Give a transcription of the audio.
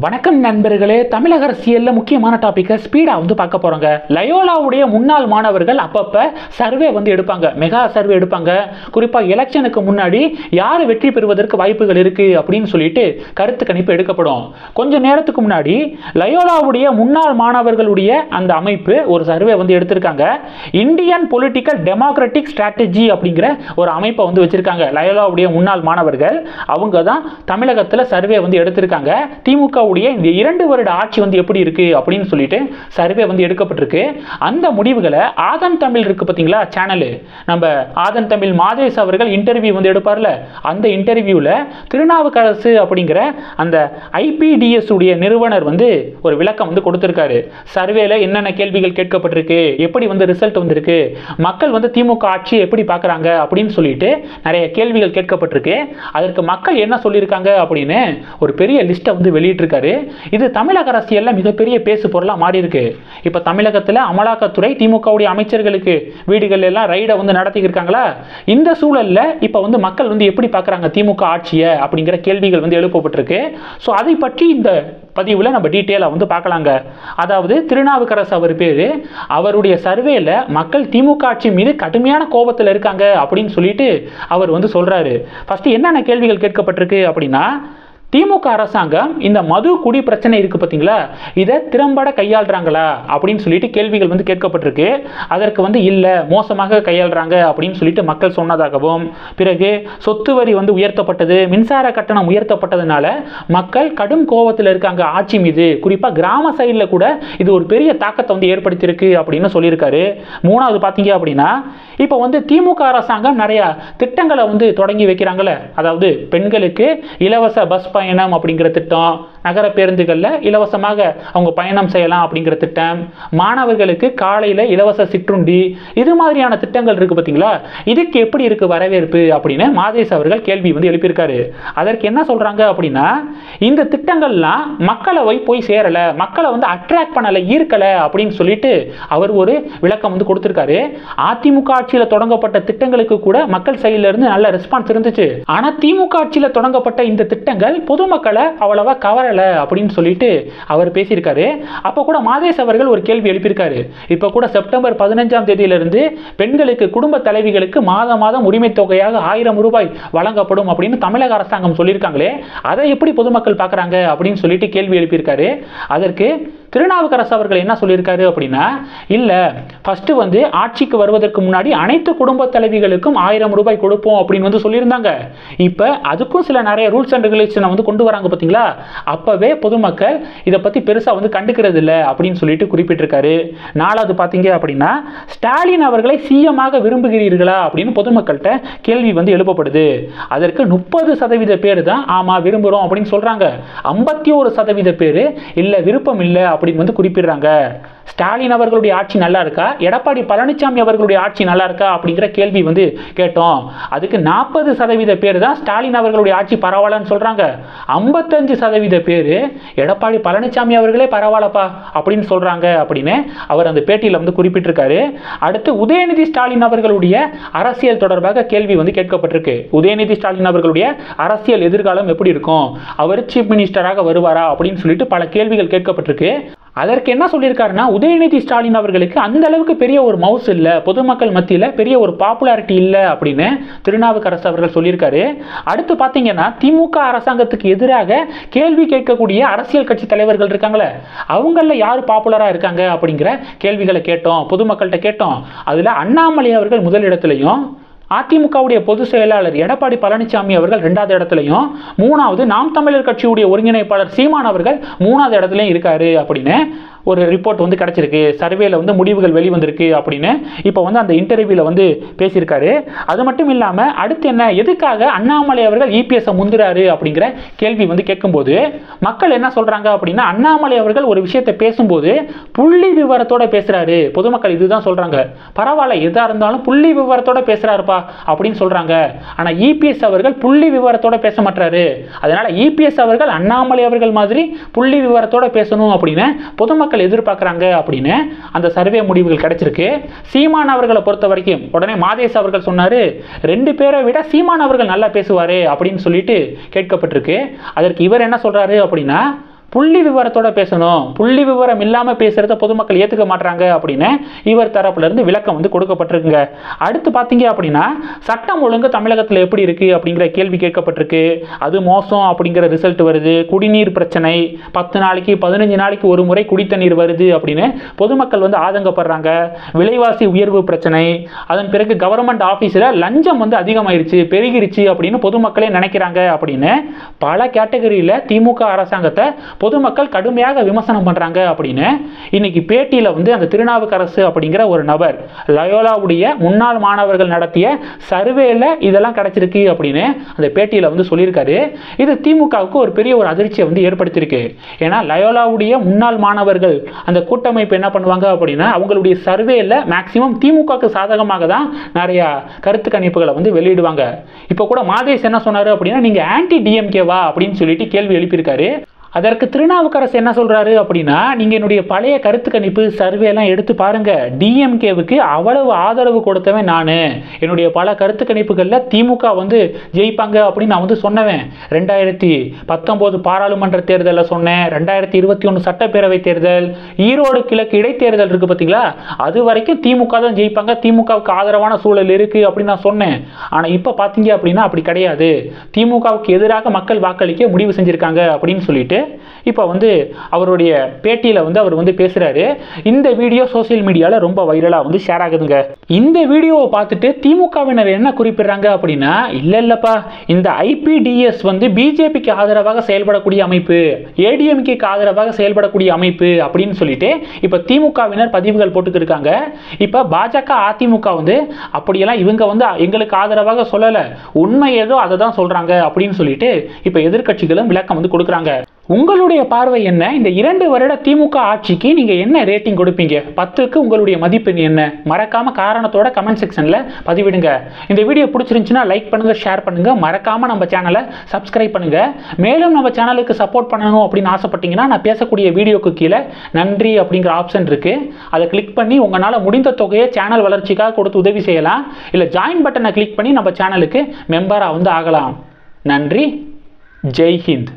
வணக்கம் நண்பர்களே தமிழக அரசியலில் முக்கியமான டாப்பிக்கை ஸ்பீடாக வந்து பார்க்க போகிறோங்க லயோலாவுடைய முன்னாள் மாணவர்கள் அப்பப்போ சர்வே வந்து எடுப்பாங்க. மெகா சர்வே எடுப்பாங்க. குறிப்பாக எலெக்ஷனுக்கு முன்னாடி யார் வெற்றி பெறுவதற்கு வாய்ப்புகள் இருக்குது அப்படின்னு சொல்லிட்டு கருத்து கணிப்பு எடுக்கப்படும். கொஞ்ச நேரத்துக்கு முன்னாடி லயோலாவுடைய முன்னாள் மாணவர்களுடைய அந்த அமைப்பு ஒரு சர்வே வந்து எடுத்திருக்காங்க. இந்தியன் பொலிட்டிக்கல் டெமோக்ராட்டிக் ஸ்ட்ராட்டஜி அப்படிங்கிற ஒரு அமைப்பை வந்து வச்சிருக்காங்க. லயோலாவுடைய முன்னாள் மாணவர்கள் அவங்க தான் தமிழகத்தில் சர்வே வந்து எடுத்திருக்காங்க. திமுகவுடைய இந்த இரண்டு வருட ஆட்சி வந்து எப்படி இருக்கு அப்படின்னு சொல்லிட்டு சர்வே வந்து எடுக்கப்பட்டிருக்கு. அந்த முடிவுகளை ஆதன் தமிழ் இருக்கு பார்த்தீங்களா? சேனலு நம்ம ஆதன் தமிழ் மாதேஷ் அவர்கள் இன்டர்வியூ வந்து எடுப்பார்ல. அந்த இன்டர்வியூவில் திருநாவுக்கரசு அப்படிங்கிற அந்த ஐபிடிஎஸ் உடைய நிறுவனர் வந்து ஒரு விளக்கம் வந்து கொடுத்துருக்காரு. சர்வேல என்னென்ன கேள்விகள் கேட்கப்பட்டிருக்கு? எப்படி வந்து ரிசல்ட் வந்திருக்கு? மக்கள் வந்து திமுக ஆட்சி எப்படி பார்க்குறாங்க அப்படின்னு சொல்லிட்டு நிறைய கேள்விகள் கேட்கப்பட்டிருக்கு. அதற்கு மக்கள் என்ன சொல்லியிருக்காங்க அப்படின்னு ஒரு பெரிய லிஸ்ட்டை வந்து வெளியிட்டிருக்காரு இது தமிழக அரசியலில் மிகப்பெரிய பேசு பொருளாக மாறி இருக்கு இப்போ தமிழகத்தில் அமலாக்கத்துறை திமுகவுடைய அமைச்சர்களுக்கு வீடுகள் எல்லாம் ரைடை வந்து நடத்திக்கிருக்காங்களா இந்த சூழலில் இப்போ வந்து மக்கள் வந்து எப்படி பார்க்குறாங்க திமுக ஆட்சியை அப்படிங்கிற கேள்விகள் வந்து எழுப்பப்பட்டிருக்கு. ஸோ அதை பற்றி இந்த பதிவில் நம்ம டீட்டெயிலாக வந்து பார்க்கலாங்க. அதாவது திருநாவுக்கரசு அவர் பேர். அவருடைய சர்வேல மக்கள் திமுக ஆட்சி மீது கடுமையான கோபத்தில் இருக்காங்க அப்படின்னு சொல்லிட்டு அவர் வந்து சொல்கிறாரு ஃபஸ்ட்டு என்னென்ன கேள்விகள் கேட்கப்பட்டிருக்கு அப்படின்னா திமுக அரசாங்கம் இந்த மது குடி பிரச்சனை இருக்கு பார்த்தீங்களா இதை திறம்பட கையாளுறாங்களா? அப்படின்னு சொல்லிட்டு கேள்விகள் வந்து கேட்கப்பட்டிருக்கு. அதற்கு வந்து இல்லை மோசமாக கையாளுறாங்க அப்படின்னு சொல்லிட்டு மக்கள் சொன்னதாகவும் பிறகு சொத்து வரி வந்து உயர்த்தப்பட்டது மின்சார கட்டணம் உயர்த்தப்பட்டதுனால மக்கள் கடும் கோபத்தில் இருக்காங்க ஆட்சி மீது. குறிப்பாக கிராம சைடில் கூட இது ஒரு பெரிய தாக்கத்தை வந்து ஏற்படுத்தியிருக்கு அப்படின்னு சொல்லியிருக்காரு. மூணாவது பார்த்தீங்க அப்படின்னா இப்போ வந்து திமுக அரசாங்கம் நிறையா திட்டங்களை வந்து தொடங்கி வைக்கிறாங்களே அதாவது பெண்களுக்கு இலவச பஸ் பயணம் அப்படிங்கிற திட்டம்? நகர பேருந்துகளில் இலவசமாக அவங்க பயணம் செய்யலாம் அப்படிங்கிற திட்டம் மாணவர்களுக்கு காலையில் இலவச சிற்றுண்டி இது மாதிரியான திட்டங்கள் இருக்குது பார்த்தீங்களா இதுக்கு எப்படி இருக்குது வரவேற்பு அப்படின்னு மாதேஸ் அவர்கள் கேள்வி வந்து எழுப்பியிருக்காரு. அதற்கு என்ன சொல்கிறாங்க அப்படின்னா இந்த திட்டங்கள்லாம் மக்களை போய் போய் சேரலை மக்களை வந்து அட்ராக்ட் பண்ணலை ஈர்க்கலை அப்படின்னு சொல்லிட்டு அவர் ஒரு விளக்கம் வந்து கொடுத்துருக்காரு. அதிமுக ஆட்சியில் தொடங்கப்பட்ட திட்டங்களுக்கு கூட மக்கள் சைடிலிருந்து நல்ல ரெஸ்பான்ஸ் இருந்துச்சு. ஆனால் திமுக ஆட்சியில் தொடங்கப்பட்ட இந்த திட்டங்கள் பொதுமக்களை அவ்வளவா கவரலை அப்படின்னு சொல்லிட்டு அவர் பேசியிருக்காரு. அப்போ கூட மாதேஷ் அவர்கள் ஒரு கேள்வி எழுப்பியிருக்காரு. இப்போ கூட செப்டம்பர் பதினஞ்சாம் தேதியிலிருந்து பெண்களுக்கு குடும்ப தலைவிகளுக்கு மாதம் மாதம் உரிமை தொகையாக ஆயிரம் ரூபாய் வழங்கப்படும் அப்படின்னு தமிழக அரசாங்கம் சொல்லியிருக்காங்களே அதை எப்படி பொதுமக்கள் பார்க்குறாங்க அப்படின்னு சொல்லிட்டு கேள்வி எழுப்பியிருக்காரு. அதற்கு திருநாவுக்கரசு அவர்கள் என்ன சொல்லியிருக்காரு அப்படின்னா இல்லை ஃபஸ்ட்டு வந்து ஆட்சிக்கு வருவதற்கு முன்னாடி அனைத்து குடும்ப தலைவிகளுக்கும் ஆயிரம் ரூபாய் கொடுப்போம் அப்படின்னு வந்து சொல்லியிருந்தாங்க. இப்போ அதுக்கும் சில நிறைய ரூல்ஸ் அண்ட் ரெகுலேஷனை வந்து கொண்டு வராங்க பார்த்தீங்களா அப்போவே பொதுமக்கள் இதை பற்றி பெருசாக வந்து கண்டுக்கிறது இல்லை அப்படின்னு சொல்லிட்டு குறிப்பிட்டிருக்காரு. நாலாவது பார்த்தீங்க அப்படின்னா ஸ்டாலின் அவர்களை சிஎமாக விரும்புகிறீர்களா அப்படின்னு பொதுமக்கள்கிட்ட கேள்வி வந்து எழுப்பப்படுது. அதற்கு முப்பது சதவீத பேர் தான் ஆமாம் விரும்புகிறோம் அப்படின்னு சொல்கிறாங்க ஐம்பத்தி ஒரு சதவீத பேர் இல்லை விருப்பம் இல்லை அப்படின்னு வந்து குறிப்பிடுறாங்க. ஸ்டாலின் அவர்களுடைய ஆட்சி நல்லா இருக்கா? எடப்பாடி பழனிசாமி அவர்களுடைய ஆட்சி நல்லா இருக்கா? அப்படிங்கிற கேள்வி வந்து கேட்டோம். அதுக்கு நாற்பது சதவீத பேர் தான் ஸ்டாலின் அவர்களுடைய ஆட்சி பரவாயில்லன்னு சொல்கிறாங்க ஐம்பத்தஞ்சு சதவீத பேர் எடப்பாடி பழனிசாமி அவர்களே பரவாயில்லப்பா அப்படின்னு சொல்கிறாங்க அப்படின்னு அவர் அந்த பேட்டியில் வந்து குறிப்பிட்டிருக்காரு. அடுத்து உதயநிதி ஸ்டாலின் அவர்களுடைய அரசியல் தொடர்பாக கேள்வி வந்து கேட்கப்பட்டிருக்கு. உதயநிதி ஸ்டாலின் அவர்களுடைய அரசியல் எதிர்காலம் எப்படி இருக்கும்? அவர் சீஃப் மினிஸ்டராக வருவாரா அப்படின்னு சொல்லிட்டு பல கேள்விகள் கேட்கப்பட்டிருக்கு. அதற்கு என்ன சொல்லியிருக்காருன்னா உதயநிதி ஸ்டாலின் அவர்களுக்கு அந்த அளவுக்கு பெரிய ஒரு மவுஸ் இல்லை பொதுமக்கள் மத்தியில் பெரிய ஒரு பாப்புலாரிட்டி இல்லை அப்படின்னு திருநாவுக்கரசு அவர்கள் சொல்லியிருக்காரு. அடுத்து பார்த்தீங்கன்னா திமுக அரசாங்கத்துக்கு எதிராக கேள்வி கேட்கக்கூடிய அரசியல் கட்சி தலைவர்கள் இருக்காங்களே அவங்களில் யார் பாப்புலராக இருக்காங்க அப்படிங்கிற கேள்விகளை கேட்டோம் பொதுமக்கள்கிட்ட கேட்டோம். அதில் அண்ணாமலை அவர்கள் முதலிடத்துலையும் அதிமுகவுடைய பொதுச் செயலாளர் எடப்பாடி பழனிசாமி அவர்கள் ரெண்டாவது இடத்துலையும் மூணாவது நாம் தமிழர் கட்சியுடைய ஒருங்கிணைப்பாளர் சீமான் அவர்கள் மூணாவது இடத்துலையும் இருக்காரு அப்படின்னு ஒரு ரிப்போர்ட் வந்து கிடச்சிருக்கு. சர்வேல வந்து முடிவுகள் வெளிவந்திருக்கு அப்படின்னு இப்போ வந்து அந்த இன்டர்வியூவில் வந்து பேசியிருக்காரு. அது மட்டும் இல்லாமல் அடுத்து என்ன? எதுக்காக அண்ணாமலை அவர்கள் இபிஎஸ்ஸை முந்துறாரு அப்படிங்கிற கேள்வி வந்து கேட்கும்போது மக்கள் என்ன சொல்கிறாங்க அப்படின்னா அண்ணாமலை அவர்கள் ஒரு விஷயத்தை பேசும்போது புள்ளி விவரத்தோட பேசுகிறாரு பொதுமக்கள் இதுதான் சொல்கிறாங்க பரவாயில்ல எதாக இருந்தாலும் புள்ளி விவரத்தோட பேசுகிறாருப்பா அப்படின்னு சொல்கிறாங்க ஆனால் இபிஎஸ் அவர்கள் புள்ளி விவரத்தோட பேச மாட்டாரு அதனால் இபிஎஸ் அவர்கள் அண்ணாமலை அவர்கள் மாதிரி புள்ளி விவரத்தோட பேசணும் அப்படின்னு பொதுமக்கள் மக்கள் எதிர்பார்க்குறாங்க அப்படின்னு அந்த சர்வே முடிவுகள் கிடைச்சிருக்கு. சீமான் அவர்களை பொறுத்த வரைக்கும் உடனே மாதேஷ் அவர்கள் சொன்னார் ரெண்டு பேரை விட சீமான் அவர்கள் நல்லா பேசுவார் அப்படின்னு சொல்லிட்டு கேட்கப்பட்டிருக்கு. அதற்கு இவர் என்ன சொல்கிறாரு அப்படின்னா புள்ளி விவரத்தோட பேசணும். புள்ளி விவரம் இல்லாமல் பேசுகிறத பொதுமக்கள் ஏற்றுக்க மாட்டாங்க அப்படின்னு இவர் தரப்புலேருந்து விளக்கம் வந்து கொடுக்கப்பட்டிருக்குங்க. அடுத்து பார்த்தீங்க அப்படின்னா சட்டம் ஒழுங்கு தமிழகத்தில் எப்படி இருக்குது அப்படிங்கிற கேள்வி கேட்கப்பட்டிருக்கு. அது மோசம் அப்படிங்கிற ரிசல்ட் வருது. குடிநீர் பிரச்சனை பத்து நாளைக்கு பதினஞ்சு நாளைக்கு ஒரு முறை குடித்தண்ணீர் வருது அப்படின்னு பொதுமக்கள் வந்து ஆதங்கப்படுறாங்க. விலைவாசி உயர்வு பிரச்சனை அதன் பிறகு கவர்மெண்ட் ஆஃபீஸில் லஞ்சம் வந்து அதிகமாயிருச்சு பெருகிருச்சு அப்படின்னு பொதுமக்களே நினைக்கிறாங்க அப்படின்னு பல கேட்டகரியில் திமுக அரசாங்கத்தை பொதுமக்கள் கடுமையாக விமர்சனம் பண்ணுறாங்க அப்படின்னு இன்னைக்கு பேட்டியில் வந்து அந்த திருநாவுக்கரசு அப்படிங்கிற ஒரு நபர் லயோலாவுடைய முன்னாள் மாணவர்கள் நடத்திய சர்வேல இதெல்லாம் கிடைச்சிருக்கு அப்படின்னு அந்த பேட்டியில் வந்து சொல்லியிருக்காரு. இது திமுகவுக்கு ஒரு பெரிய ஒரு அதிர்ச்சியை வந்து ஏற்படுத்தியிருக்கு. ஏன்னா லயோலாவுடைய முன்னாள் மாணவர்கள் அந்த கூட்டமைப்பு என்ன பண்ணுவாங்க அப்படின்னா அவங்களுடைய சர்வேல மேக்சிமம் திமுகவுக்கு சாதகமாக தான் நிறையா கருத்து கணிப்புகளை வந்து வெளியிடுவாங்க. இப்போ கூட மாதேஷ் என்ன சொன்னார் அப்படின்னா நீங்கள் ஆன்டி டிஎம்கேவா அப்படின்னு சொல்லிட்டு கேள்வி எழுப்பியிருக்காரு. அதற்கு திருநாவுக்கரசு என்ன சொல்கிறாரு அப்படின்னா நீங்கள் என்னுடைய பழைய கருத்து கணிப்பு சர்வே எல்லாம் எடுத்து பாருங்கள் டிஎம்கேவுக்கு அவ்வளவு ஆதரவு கொடுத்தவன் நான். என்னுடைய பல கருத்து கணிப்புகளில் திமுக வந்து ஜெயிப்பாங்க அப்படின்னு நான் வந்து சொன்னவன். ரெண்டாயிரத்தி பத்தொம்போது பாராளுமன்ற தேர்தலில் சொன்னேன். ரெண்டாயிரத்தி இருபத்தி ஒன்று சட்டப்பேரவை தேர்தல் ஈரோடு கிழக்கு இடைத்தேர்தல் இருக்குது பார்த்தீங்களா அது வரைக்கும் திமுக தான் ஜெயிப்பாங்க. திமுகவுக்கு ஆதரவான சூழல் இருக்குது அப்படின்னு நான் சொன்னேன். ஆனால் இப்போ பார்த்தீங்க அப்படின்னா அப்படி கிடையாது. திமுகவுக்கு எதிராக மக்கள் வாக்களிக்க முடிவு செஞ்சுருக்காங்க அப்படின்னு சொல்லிட்டு இப்போ வந்து அவருடைய பேட்டியில் வந்து அவர் வந்து பேசுகிறாரு இந்த வீடியோ சோசியல் மீடியாவில் ரொம்ப வைரலாக வந்து ஷேர் ஆகுதுங்க. இந்த வீடியோவை பார்த்துட்டு திமுகவினர் என்ன குறிப்பிடுறாங்க அப்படின்னா இல்லை இல்லைப்பா இந்த ஐபிடிஎஸ் வந்து பிஜேபிக்கு ஆதரவாக செயல்படக்கூடிய அமைப்பு ஏடிஎம்கேக்கு ஆதரவாக செயல்படக்கூடிய அமைப்பு அப்படின்னு சொல்லிட்டு இப்போ திமுகவினர் பதிவுகள் போட்டுக்கிருக்காங்க இப்போ பாஜக அதிமுக வந்து அப்படியெல்லாம் இவங்க வந்து எங்களுக்கு ஆதரவாக சொல்லலை. உண்மை ஏதோ அதை தான் சொல்கிறாங்க அப்படின்னு சொல்லிட்டு இப்போ எதிர்க்கட்சிகளும் விளக்கம் வந்து கொடுக்குறாங்க. உங்களுடைய பார்வை என்ன? இந்த இரண்டு வருட திமுக ஆட்சிக்கு நீங்க என்ன ரேட்டிங் கொடுப்பீங்க? பத்துக்கு உங்களுடைய மதிப்பெண் என்ன? மறக்காம காரணத்தோட கமெண்ட் செக்ஷன்ல பதிவிடுங்க. இந்த வீடியோ பிடிச்சிருந்துச்சுன்னா லைக் பண்ணுங்க ஷேர் பண்ணுங்க. மறக்காம நம்ம சேனலை சப்ஸ்கிரைப் பண்ணுங்க. மேலும் நம்ம சேனலுக்கு சப்போர்ட் பண்ணணும் அப்படின்னு ஆசைப்பட்டீங்கன்னா நான் பேசக்கூடிய வீடியோக்கு கீழே நன்றி அப்படிங்கிற ஆப்ஷன் இருக்கு. அதை கிளிக் பண்ணி உங்களால் முடிந்த தொகையை சேனல் வளர்ச்சிக்காக கொடுத்து உதவி செய்யலாம். இல்லை ஜாயின் பட்டனை கிளிக் பண்ணி நம்ம சேனலுக்கு மெம்பராக வந்து ஆகலாம். நன்றி. ஜெய் ஹிந்த்.